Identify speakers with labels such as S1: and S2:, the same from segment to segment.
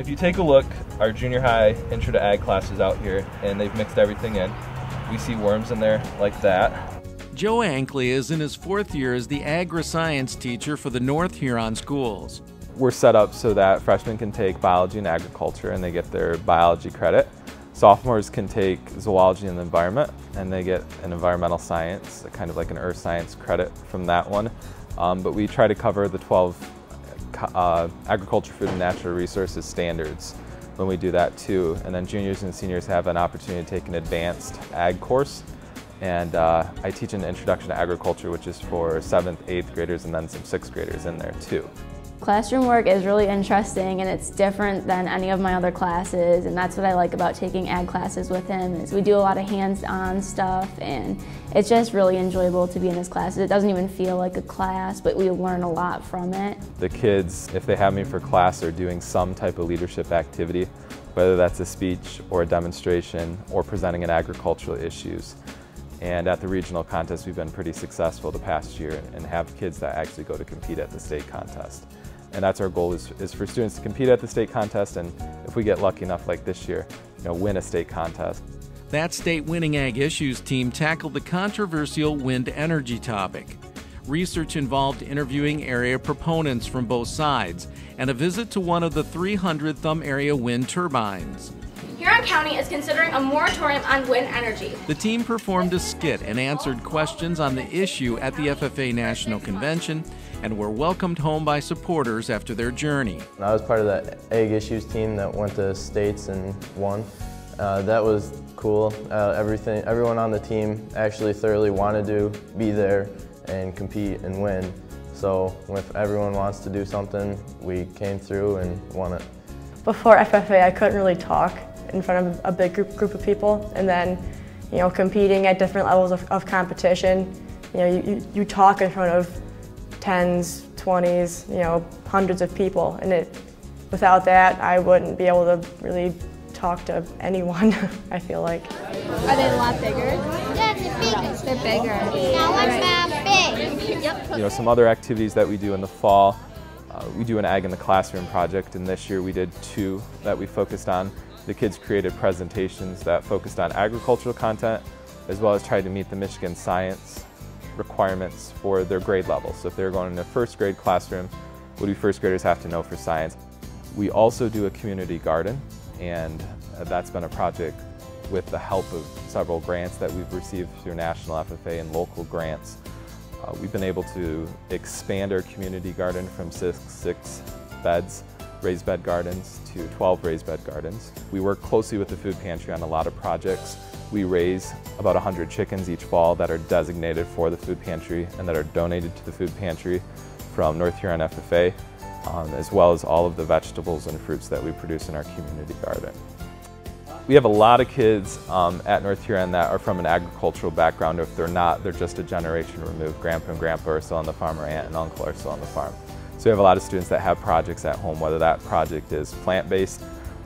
S1: If you take a look, our junior high intro to ag class is out here and they've mixed everything in. We see worms in there like that.
S2: Joe Ankley is in his fourth year as the agri-science teacher for the North Huron schools.
S1: We're set up so that freshmen can take biology and agriculture and they get their biology credit. Sophomores can take zoology and the environment and they get an environmental science, kind of like an earth science credit from that one. Um, but we try to cover the 12 uh, agriculture, food, and natural resources standards when we do that too. And then juniors and seniors have an opportunity to take an advanced ag course. And uh, I teach an introduction to agriculture, which is for seventh, eighth graders, and then some sixth graders in there too.
S3: Classroom work is really interesting and it's different than any of my other classes and that's what I like about taking ag classes with him is we do a lot of hands-on stuff and it's just really enjoyable to be in his classes. It doesn't even feel like a class but we learn a lot from it.
S1: The kids, if they have me for class, are doing some type of leadership activity, whether that's a speech or a demonstration or presenting in agricultural issues. And at the regional contest, we've been pretty successful the past year and have kids that actually go to compete at the state contest. And that's our goal is, is for students to compete at the state contest and if we get lucky enough like this year, you know, win a state contest.
S2: That state winning Ag Issues team tackled the controversial wind energy topic. Research involved interviewing area proponents from both sides and a visit to one of the 300 Thumb area wind turbines.
S4: Huron County is considering a moratorium on wind energy.
S2: The team performed a skit and answered questions on the issue at the FFA National Convention and were welcomed home by supporters after their journey.
S5: I was part of the Ag Issues team that went to states and won. Uh, that was cool. Uh, everything, everyone on the team actually thoroughly wanted to be there and compete and win. So if everyone wants to do something, we came through and won it.
S6: Before FFA, I couldn't really talk in front of a big group, group of people. And then, you know, competing at different levels of, of competition, you know, you, you talk in front of tens, 20s, you know, hundreds of people. And it, without that, I wouldn't be able to really talk to anyone, I feel like.
S4: Are they a lot bigger?
S7: Yeah, they're bigger.
S4: They're bigger.
S7: Now I'm big.
S1: You know, some other activities that we do in the fall, uh, we do an Ag in the Classroom project, and this year we did two that we focused on. The kids created presentations that focused on agricultural content, as well as tried to meet the Michigan science requirements for their grade level. So if they're going in a first grade classroom, what do first graders have to know for science? We also do a community garden, and that's been a project with the help of several grants that we've received through National FFA and local grants. Uh, we've been able to expand our community garden from six, six beds, raised bed gardens, to 12 raised bed gardens. We work closely with the food pantry on a lot of projects. We raise about 100 chickens each fall that are designated for the food pantry and that are donated to the food pantry from North Huron FFA, um, as well as all of the vegetables and fruits that we produce in our community garden. We have a lot of kids um, at North Huron that are from an agricultural background, if they're not, they're just a generation removed. Grandpa and grandpa are still on the farm, or aunt and uncle are still on the farm. So we have a lot of students that have projects at home, whether that project is plant-based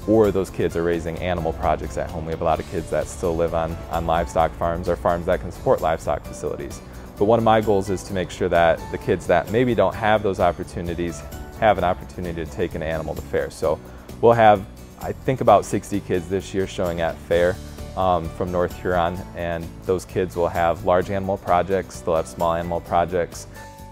S1: or those kids are raising animal projects at home. We have a lot of kids that still live on, on livestock farms or farms that can support livestock facilities. But one of my goals is to make sure that the kids that maybe don't have those opportunities have an opportunity to take an animal to fair. So we'll have, I think about 60 kids this year showing at fair um, from North Huron and those kids will have large animal projects, they'll have small animal projects.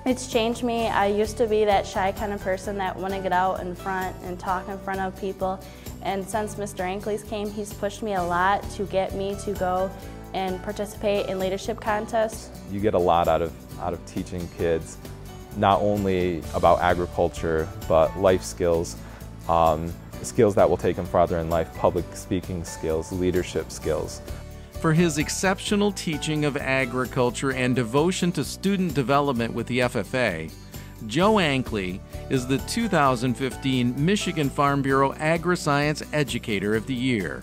S3: It's changed me. I used to be that shy kind of person that wouldn't get out in front and talk in front of people. And since Mr. Ankley's came, he's pushed me a lot to get me to go and participate in leadership contests.
S1: You get a lot out of, out of teaching kids, not only about agriculture, but life skills, um, skills that will take them farther in life, public speaking skills, leadership skills.
S2: For his exceptional teaching of agriculture and devotion to student development with the FFA, Joe Ankley is the 2015 Michigan Farm Bureau Agri-Science Educator of the Year.